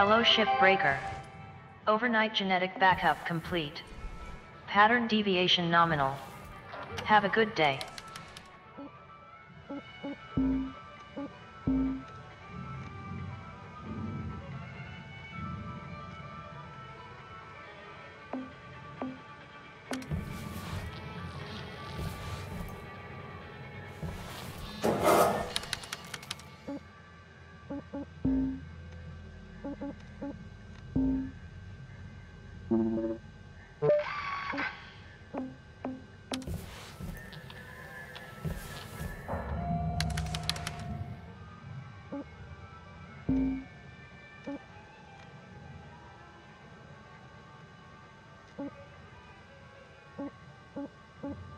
Hello Shipbreaker. Overnight genetic backup complete. Pattern deviation nominal. Have a good day. Welcome to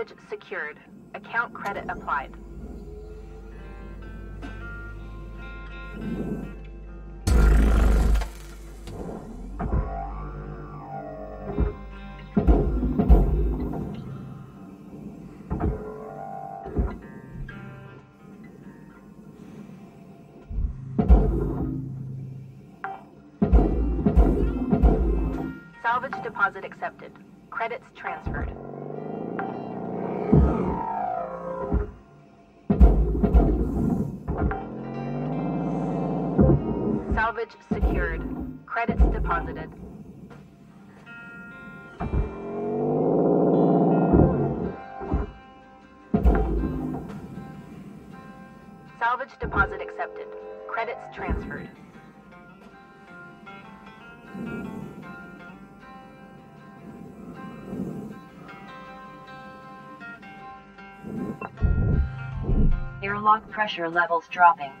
Salvage secured. Account credit applied. Salvage deposit accepted. Credits transferred. Salvage secured. Credits deposited. Salvage deposit accepted. Credits transferred. Airlock pressure levels dropping.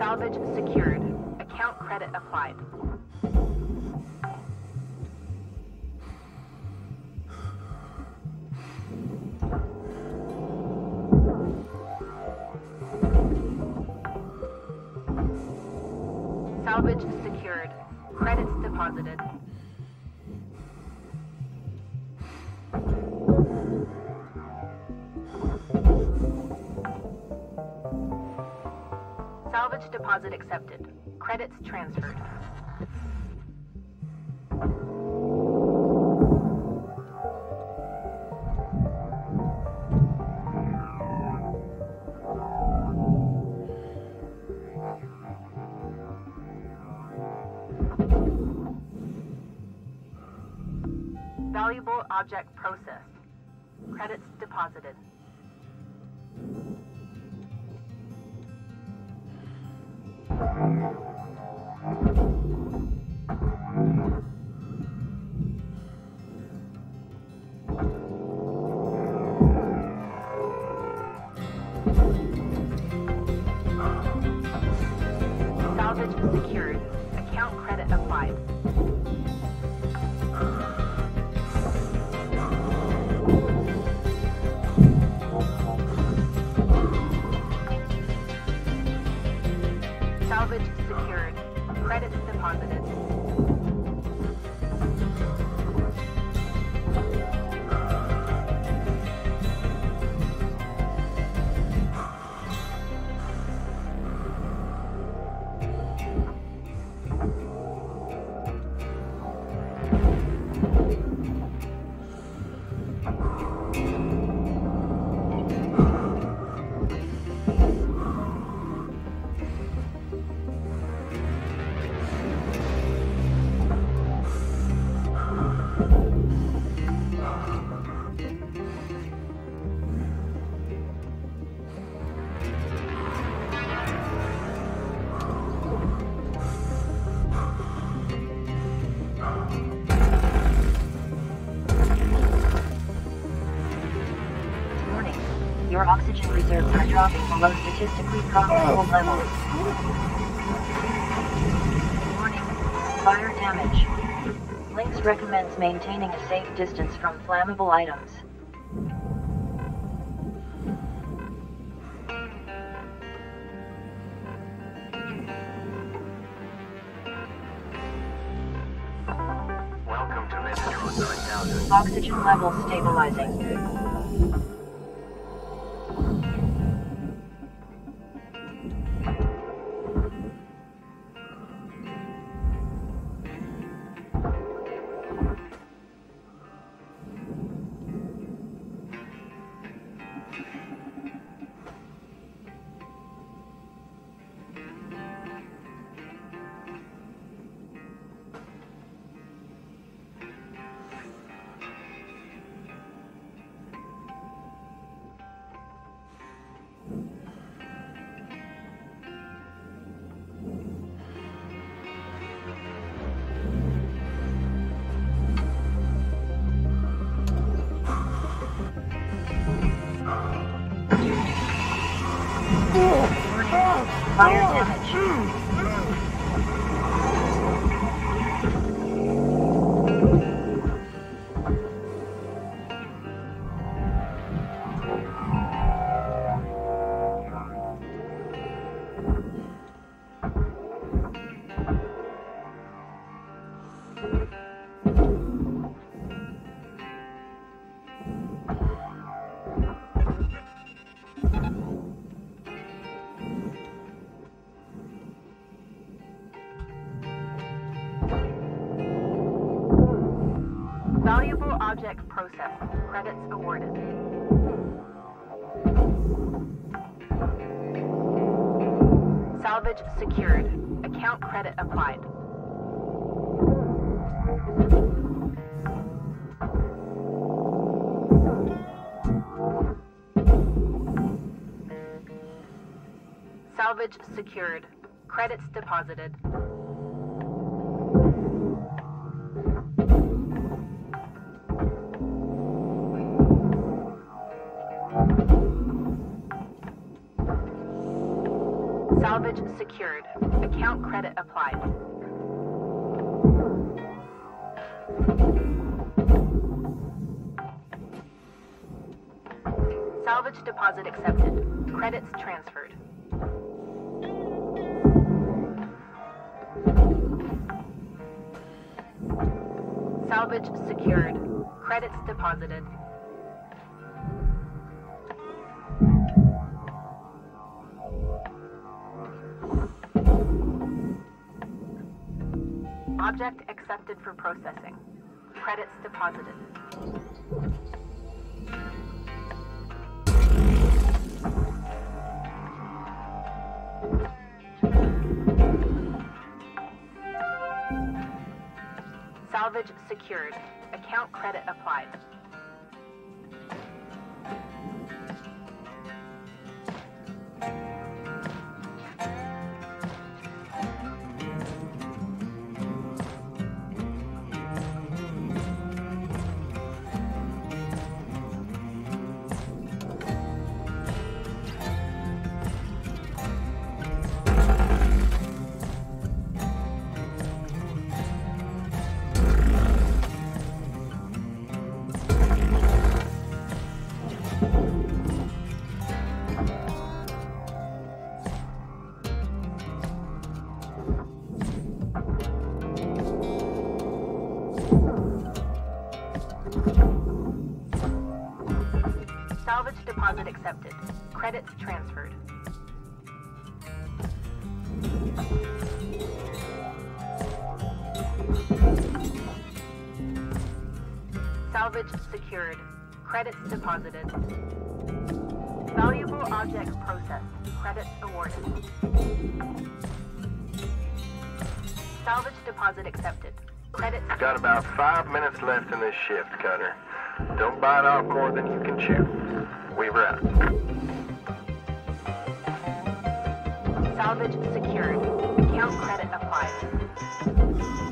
Salvage secured. Account credit applied. Salvage deposit accepted. Credits transferred. Valuable object processed. Credits deposited. Salvage secured. Account credit applied. Below statistically probable oh. levels. Warning. Fire damage. Lynx recommends maintaining a safe distance from flammable items. Welcome to Metatron 9000. Oxygen levels stabilizing. Fire damage. Hmm. Valuable object processed. Credits awarded. Salvage secured. Account credit applied. Salvage secured. Credits deposited. Salvage secured. Account credit applied. Salvage deposit accepted. Credits transferred. Salvage secured. Credits deposited. Object accepted for processing. Credits deposited. Salvage secured. Account credit applied. Salvage secured. Credits deposited. Valuable objects processed. Credits awarded. Salvage deposit accepted. Credits. Got about five minutes left in this shift, Cutter. Don't bite off more than you can chew. Weaver out. Salvage secured. Account credit applied.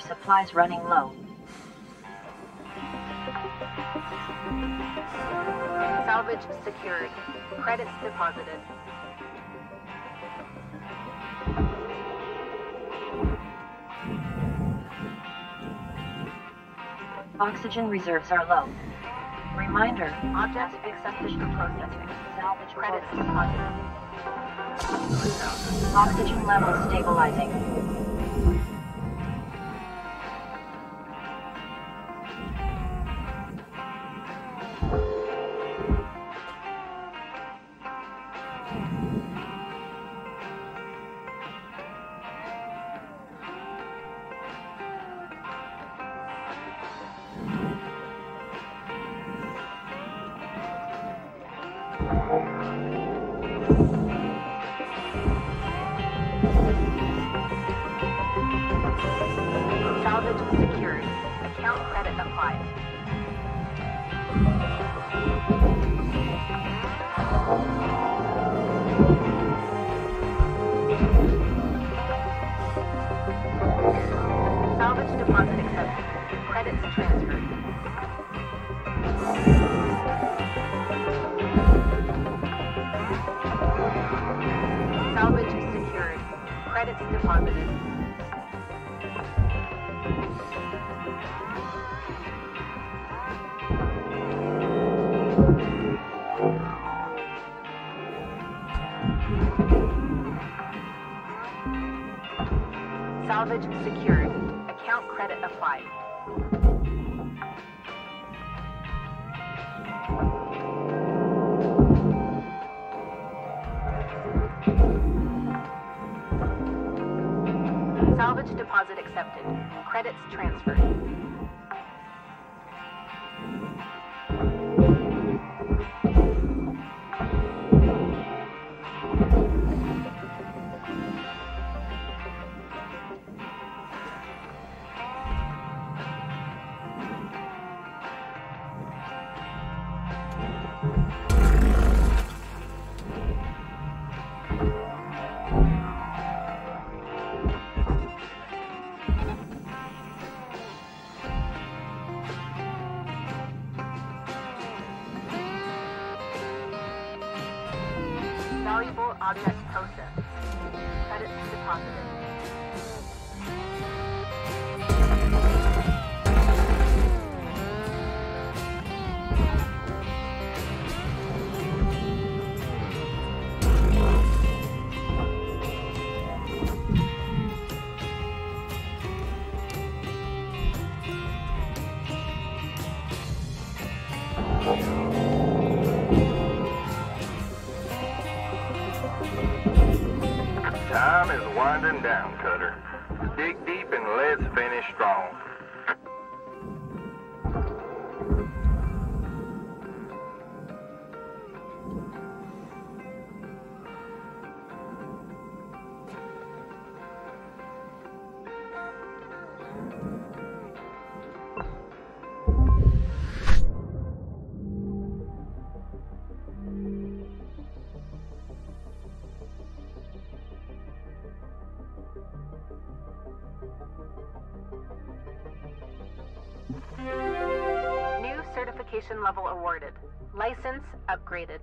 Supplies running low. Salvage secured. Credits deposited. Oxygen reserves are low. Reminder. Objects accepted for processing. Salvage Credits deposited. Oxygen levels stabilizing. Salvage secured. Account credit applied. Credits deposited. Salvage secured. Account credit applied. Deposit accepted. Credits transferred. Credits certification level awarded. License upgraded.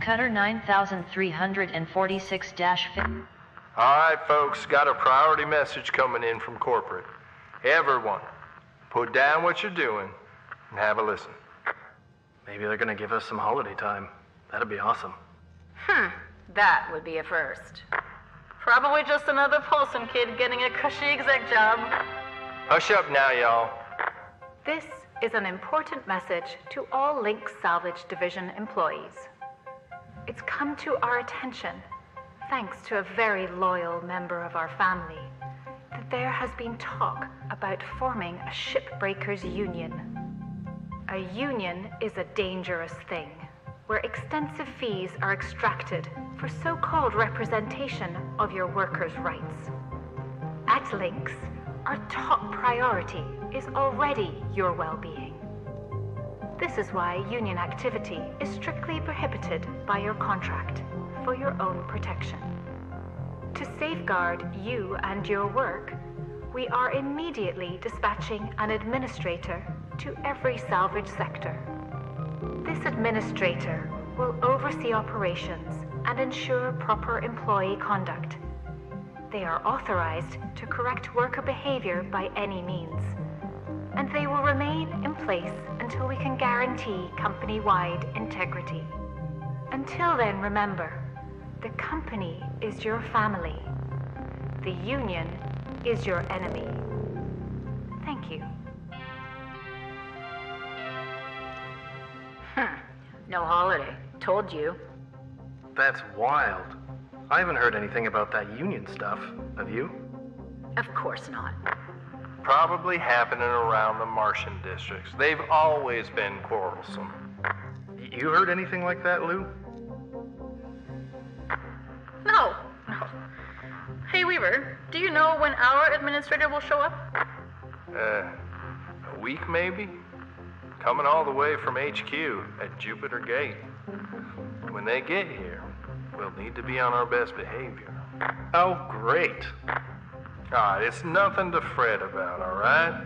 Cutter 9346 5. All right, folks, got a priority message coming in from corporate. Everyone, put down what you're doing and have a listen. Maybe they're gonna give us some holiday time. That'd be awesome. Hmm, that would be a first. Probably just another Paulson kid getting a cushy exec job. Hush up now, y'all. This is an important message to all Lynx Salvage Division employees. It's come to our attention, thanks to a very loyal member of our family, that there has been talk about forming a shipbreakers union. A union is a dangerous thing, where extensive fees are extracted for so called representation of your workers' rights. At Lynx, our top priority is already your well being. This is why union activity is strictly prohibited by your contract for your own protection. To safeguard you and your work, we are immediately dispatching an administrator to every salvage sector. This administrator will oversee operations and ensure proper employee conduct. They are authorized to correct worker behavior by any means, and they will remain in place until we can guarantee company wide integrity. Until then, remember the company is your family, the union is your enemy. Thank you. No holiday. Told you. That's wild. I haven't heard anything about that union stuff. Have you? Of course not. Probably happening around the Martian districts. They've always been quarrelsome. You heard anything like that, Lou? No, no. Hey, Weaver, do you know when our administrator will show up? Uh, a week maybe? Coming all the way from HQ at Jupiter Gate. When they get here, we'll need to be on our best behavior. Oh, great. Ah, it's nothing to fret about, all right?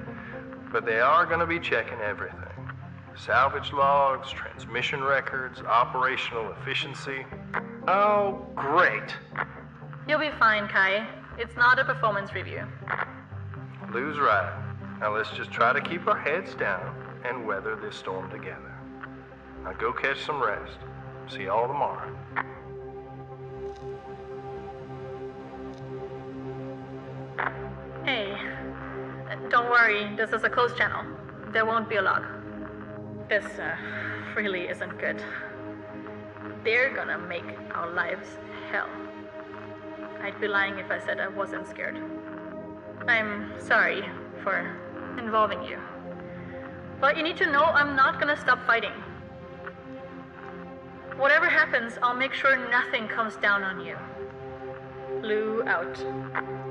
But they are going to be checking everything salvage logs, transmission records, operational efficiency. Oh, great. You'll be fine, Kai. It's not a performance review. Lou's right. Now let's just try to keep our heads down and weather this storm together. Now go catch some rest. See y'all tomorrow. Hey, don't worry, this is a closed channel. There won't be a log. This uh, really isn't good. They're gonna make our lives hell. I'd be lying if I said I wasn't scared. I'm sorry for involving you. But you need to know I'm not gonna stop fighting. Whatever happens, I'll make sure nothing comes down on you. Lou out.